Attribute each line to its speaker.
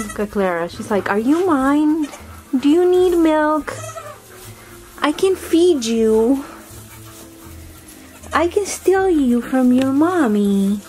Speaker 1: Look at Clara. She's like, Are you mine? Do you need milk? I can feed you. I can steal you from your mommy.